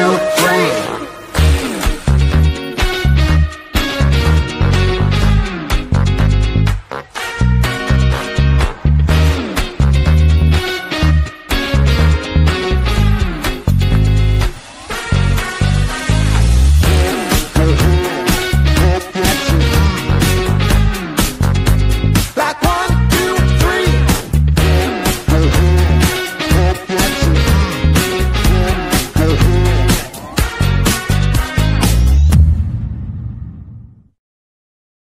to